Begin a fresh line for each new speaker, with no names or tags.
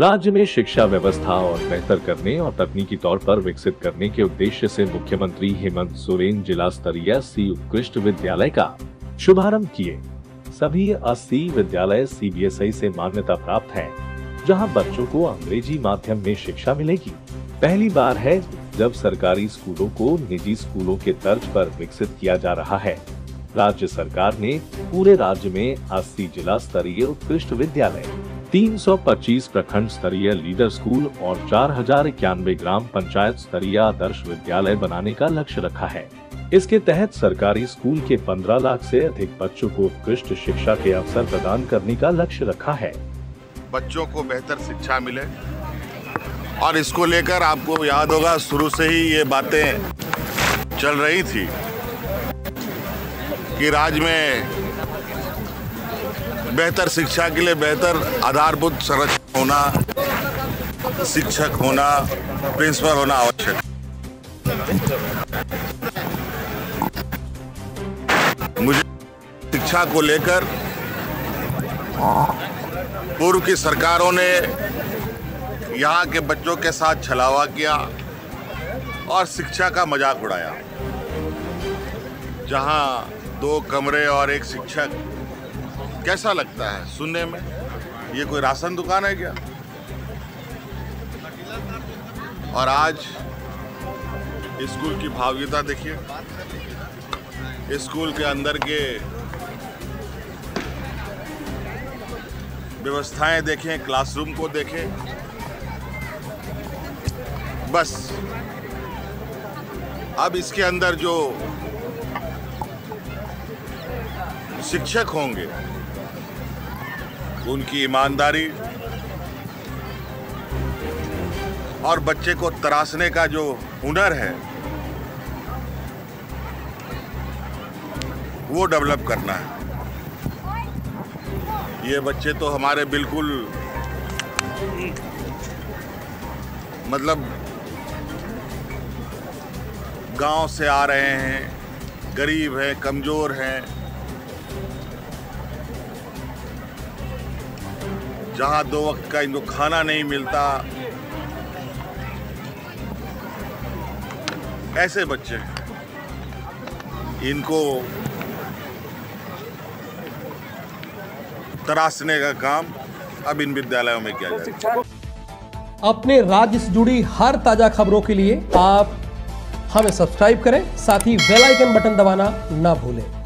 राज्य में शिक्षा व्यवस्था और बेहतर करने और तकनीकी तौर पर विकसित करने के उद्देश्य से मुख्यमंत्री हेमंत सोरेन जिला स्तरीय सी उत्कृष्ट विद्यालय का शुभारंभ किए। सभी अस्सी विद्यालय सीबीएसई से मान्यता प्राप्त हैं, जहाँ बच्चों को अंग्रेज़ी माध्यम में शिक्षा मिलेगी। पहली बार है जब सरकारी स्कूलों को निजी स्कूलों के तर्ज पर विकसित किया जा रहा है। राज्य सरकार ने पूरे राज्य में 80 जिला स्तरीय उत्कृष्ट विद्यालय 325 प्रखंड स्तरीय लीडर स्कूल और चार हज़ार इक्यानवे ग्राम पंचायत स्तरीय आदर्श विद्यालय बनाने का लक्ष्य रखा है। इसके तहत सरकारी स्कूल के 15 लाख से अधिक बच्चों को उत्कृष्ट शिक्षा के अवसर प्रदान करने का लक्ष्य रखा है।
बच्चों को बेहतर शिक्षा मिले और इसको लेकर आपको याद होगा, शुरू से ही ये बातें चल रही थी कि राज्य में बेहतर शिक्षा के लिए बेहतर आधारभूत संरचना होना, शिक्षक होना, प्रिंसिपल होना आवश्यक। मुझे शिक्षा को लेकर पूर्व की सरकारों ने यहाँ के बच्चों के साथ छलावा किया और शिक्षा का मज़ाक उड़ाया। जहाँ दो कमरे और एक शिक्षक कैसा लगता है सुनने में? ये कोई राशन दुकान है क्या? और आज स्कूल की भाव्यता देखिए। स्कूल के अंदर के व्यवस्थाएँ देखें, क्लासरूम को देखें। बस। अब इसके अंदर जो शिक्षक होंगे। उनकी ईमानदारी और बच्चे को तराशने का जो हुनर है, वो डेवलप करना है। ये बच्चे तो हमारे बिल्कुल मतलब गाँव से आ रहे हैं, गरीब हैं, कमज़ोर हैं। जहाँ दो वक्त का इनको खाना नहीं मिलता। ऐसे बच्चे इनको तराशने का काम अब इन विद्यालयों में किया जाएगा
अपने राज्य से जुड़ी हर ताज़ा खबरों के लिए आप हमें सब्सक्राइब करें, साथ ही बेल आइकन बटन दबाना ना भूलें।